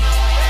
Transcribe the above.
Noise.